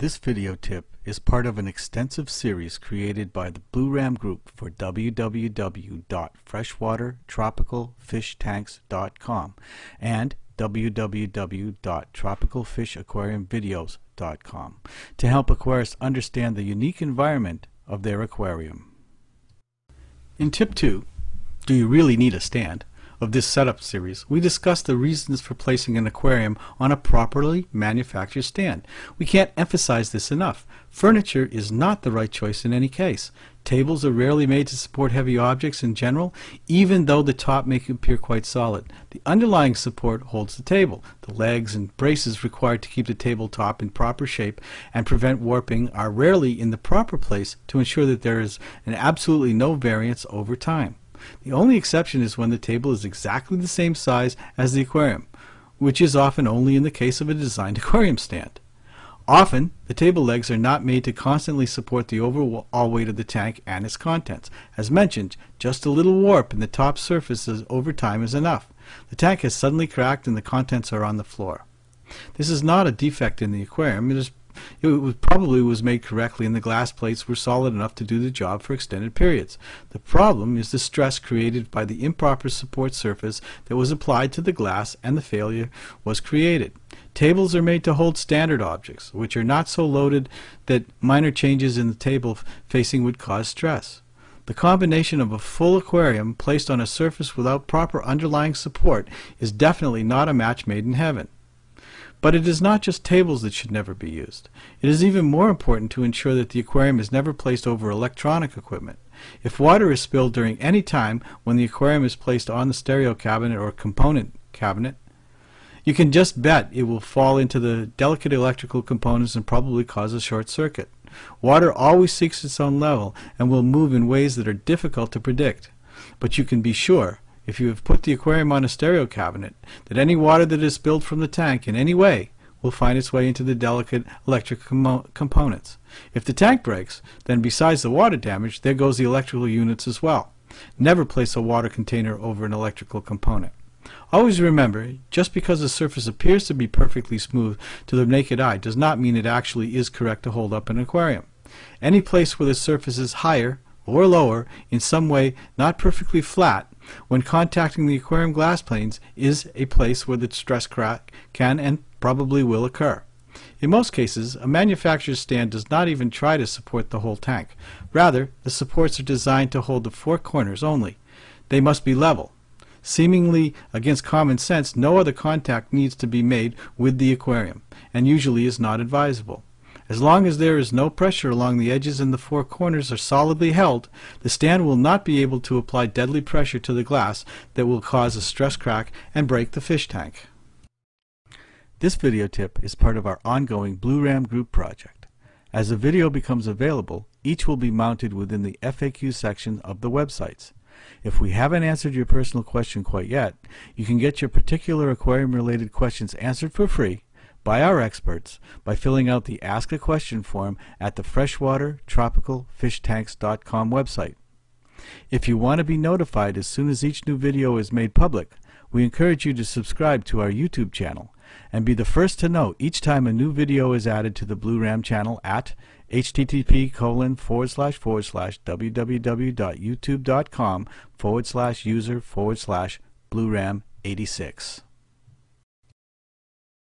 This video tip is part of an extensive series created by the Blue Ram Group for www.freshwatertropicalfishtanks.com and www.tropicalfishaquariumvideos.com to help aquarists understand the unique environment of their aquarium. In tip 2, do you really need a stand? Of this setup series, we discuss the reasons for placing an aquarium on a properly manufactured stand. We can't emphasize this enough. Furniture is not the right choice in any case. Tables are rarely made to support heavy objects in general, even though the top may appear quite solid. The underlying support holds the table. The legs and braces required to keep the tabletop in proper shape and prevent warping are rarely in the proper place to ensure that there is an absolutely no variance over time. The only exception is when the table is exactly the same size as the aquarium, which is often only in the case of a designed aquarium stand. Often, the table legs are not made to constantly support the overall weight of the tank and its contents. As mentioned, just a little warp in the top surfaces over time is enough. The tank has suddenly cracked and the contents are on the floor. This is not a defect in the aquarium, it is it was, probably was made correctly and the glass plates were solid enough to do the job for extended periods. The problem is the stress created by the improper support surface that was applied to the glass and the failure was created. Tables are made to hold standard objects, which are not so loaded that minor changes in the table facing would cause stress. The combination of a full aquarium placed on a surface without proper underlying support is definitely not a match made in heaven. But it is not just tables that should never be used. It is even more important to ensure that the aquarium is never placed over electronic equipment. If water is spilled during any time when the aquarium is placed on the stereo cabinet or component cabinet, you can just bet it will fall into the delicate electrical components and probably cause a short circuit. Water always seeks its own level and will move in ways that are difficult to predict. But you can be sure if you have put the aquarium on a stereo cabinet, that any water that is spilled from the tank in any way will find its way into the delicate electric com components. If the tank breaks, then besides the water damage, there goes the electrical units as well. Never place a water container over an electrical component. Always remember, just because the surface appears to be perfectly smooth to the naked eye does not mean it actually is correct to hold up an aquarium. Any place where the surface is higher or lower, in some way not perfectly flat, when contacting the aquarium glass planes is a place where the stress crack can and probably will occur. In most cases, a manufacturer's stand does not even try to support the whole tank. Rather, the supports are designed to hold the four corners only. They must be level. Seemingly against common sense, no other contact needs to be made with the aquarium, and usually is not advisable. As long as there is no pressure along the edges and the four corners are solidly held, the stand will not be able to apply deadly pressure to the glass that will cause a stress crack and break the fish tank. This video tip is part of our ongoing Blue Ram Group project. As the video becomes available, each will be mounted within the FAQ section of the websites. If we haven't answered your personal question quite yet, you can get your particular aquarium-related questions answered for free by our experts by filling out the Ask a Question form at the freshwatertropicalfishtanks.com website. If you want to be notified as soon as each new video is made public, we encourage you to subscribe to our YouTube channel and be the first to know each time a new video is added to the Blue Ram channel at http colon forward slash forward slash www.youtube.com forward slash user forward slash Blue Ram 86.